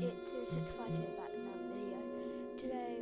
it's 065 here back in that video. Today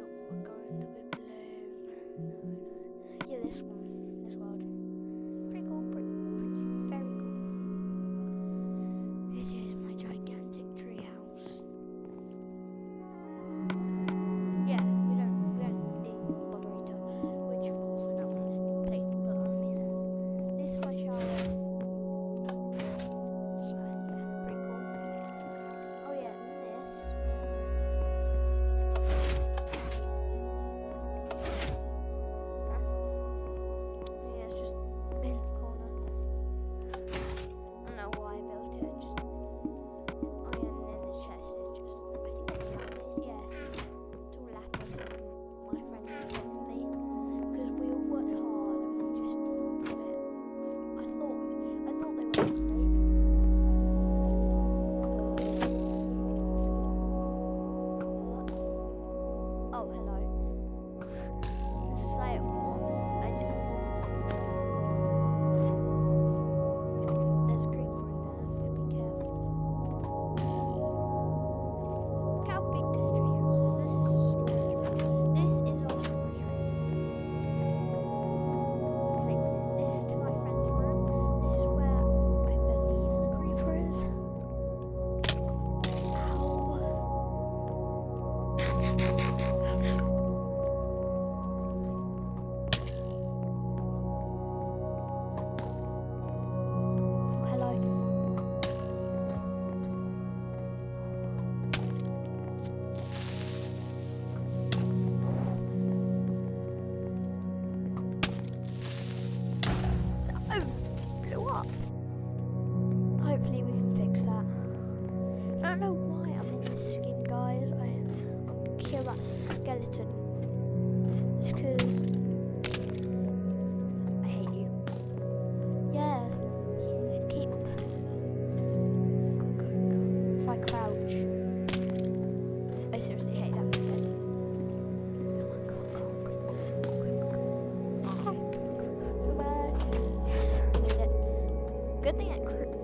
Good thing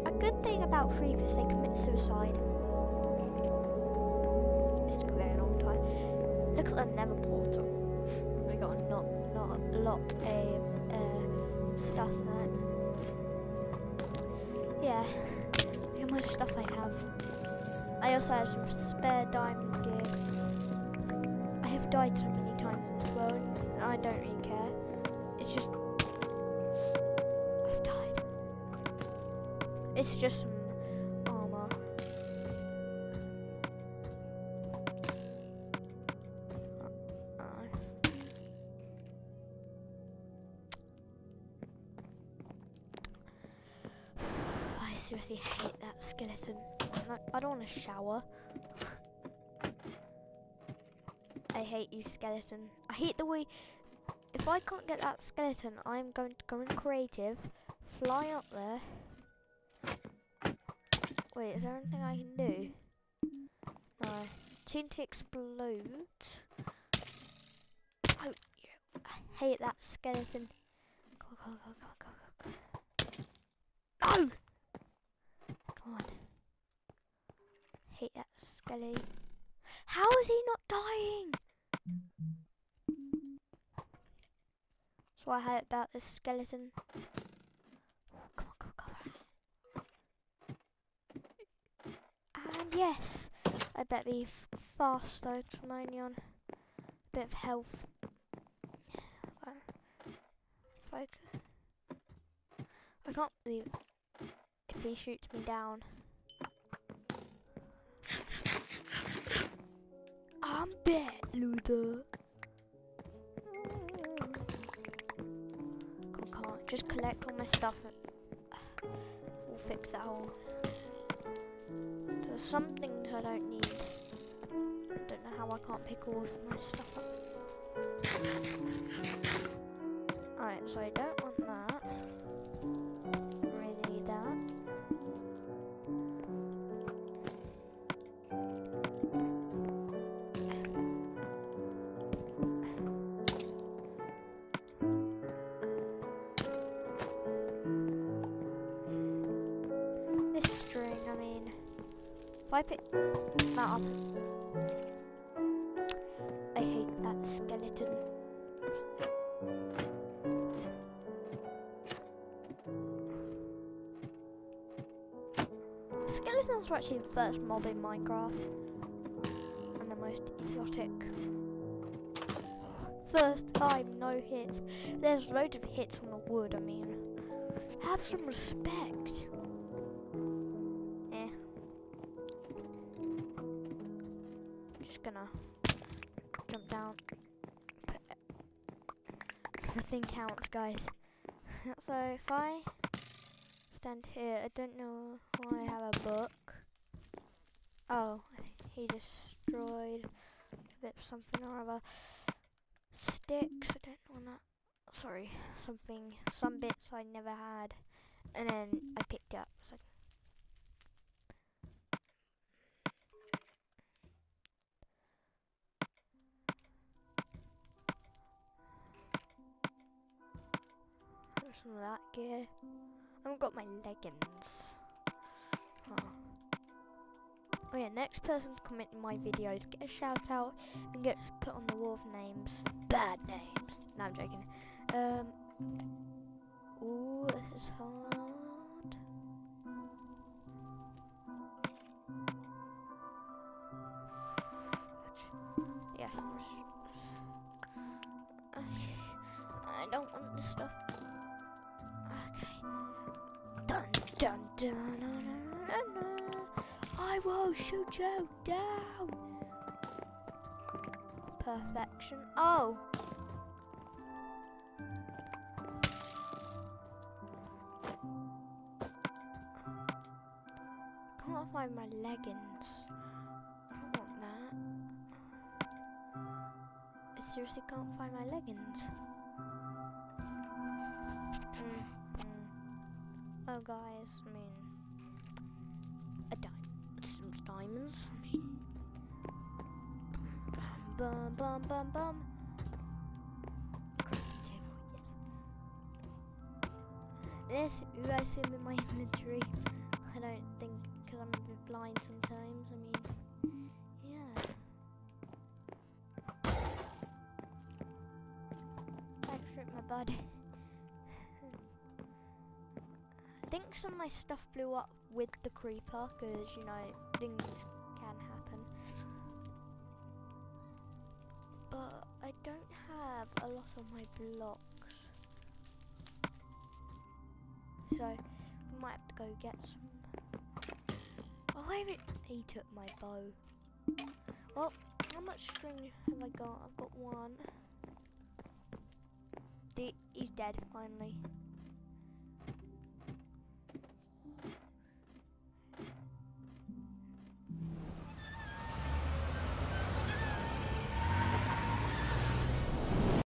a good thing about creepers, they commit suicide. This took a very long time. Look at the nether portal. We got a not not a lot of uh, stuff there. Yeah, how much stuff I have. I also have some spare diamond gear. I have died so many times in this world, and I don't really care. It's just It's just armor. Uh, I seriously hate that skeleton. I don't want to shower. I hate you, skeleton. I hate the way. If I can't get that skeleton, I'm going to go in creative, fly up there. Wait, is there anything I can do? No. TNT explode. Oh. I hate that skeleton. Go, go, go, go, go, go, go. No! Come on. Hate that skelly. How is he not dying? That's what I hate about this skeleton. Oh, come on, come on, come on. And yes, I bet be f- fast though, so I'm only on a bit of health. Uh, I, can't believe if he shoots me down. I'm dead, loser. Come, on, just collect all my stuff and we'll fix that hole. Some things I don't need. I don't know how I can't pick all of my stuff up. Alright, so I don't I mean, if I pick that skeleton. Skeletons were actually the first mob in Minecraft. And the most idiotic. First time, no hits. There's loads of hits on the wood, I mean. Have some respect. Everything counts, guys. so if I stand here, I don't know why I have a book. Oh, he destroyed a bit of something or other. Sticks, I don't want that. Sorry, something, some bits I never had. And then I picked up. So that gear. I haven't got my leggings. Huh. Oh yeah, next person to comment in my videos, get a shout out and get put on the wall of names. Bad names. No, I'm joking. Um. Ooh, this is hard. Yeah. I don't want this stuff. Dun dun dun. I will shoot you down. Perfection. Oh. Can't find my leggings. I want that. I seriously can't find my leggings. Oh, guys, I mean, a diamond, some diamonds. Bum bum bum bum. Yes. This, you guys see in my inventory. I don't think, because I'm a bit blind sometimes. I mean, yeah. It, my bud. Think some of my stuff blew up with the creeper because you know things can happen. But I don't have a lot of my blocks. So we might have to go get some. Oh wait he took my bow. Well, how much string have I got? I've got one. He's dead finally.